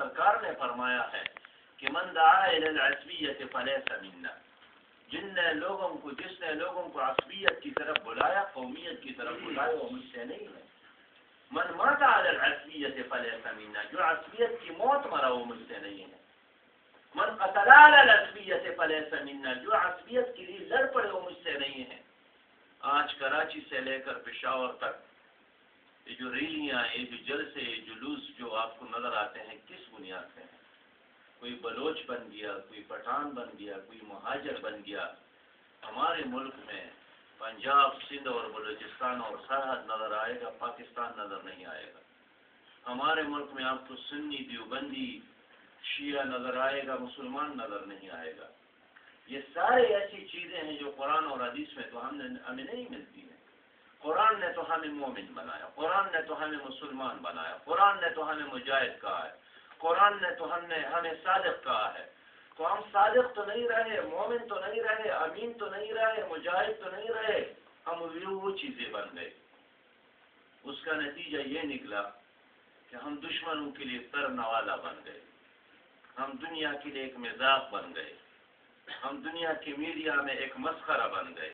سرکار نے فرمایا ہے کہ من دعا العصبیت فلیس منا۔ جن نے لوگوں کو جس نے لوگوں کو عصبیت کی طرف بلایا، قومیت کی طرف بلایا، وہ مجھ سے نہیں ہے۔ من مات على العصبیت فلیس منا۔ جو عصبیت کی موت مرا، وہ مجھ سے نہیں ہے۔ من قتل على العصبیت فلیس منا۔ جو عصبیت کے لیے لڑ پڑے، وہ مجھ سے نہیں ہے۔ آج کراچی سے لے کر پشاور تک، یہ جو ریلیاں، یہ جو جلسے، یہ جلوس جو آپ کو نظر آتے ہیں کس بنیاد سے۔ کوئی بلوچ بن گیا، کوئی پٹھان بن گیا، کوئی مہاجر بن گیا۔ ہمارے ملک میں پنجاب، سندھ اور بلوچستان اور سرحد نظر آئے گا، پاکستان نظر نہیں آئے گا۔ ہمارے ملک میں آپ کو سنی دیوبندی، شیعہ نظر آئے گا، مسلمان نظر نہیں آئے گا۔ یہ سارے ایسی چیزیں ہیں جو قرآن اور حدیث میں تو ہم نے ہمیں نہیں ملتی ہیں۔ قرآن نے تو ہمیں مومن بنایا، قرآن نے تو ہمیں مسلمان بنایا، قرآن نے تو ہمیں مجاہد کہا ہے۔ قرآن نے تو ہم نے ہمیں صادق کہا ہے۔ تو ہم صادق تو نہیں رہے، مومن تو نہیں رہے، امین تو نہیں رہے، مجاہد تو نہیں رہے، ہم وہ چیزیں بن گئے۔ اس کا نتیجہ یہ نکلا کہ ہم دشمنوں کے لیے کرنا والا بن گئے۔ ہم دنیا کے لیے ایک مزاق بن گئے۔ ہم دنیا کی میڈیا میں ایک مسخرہ بن گئے۔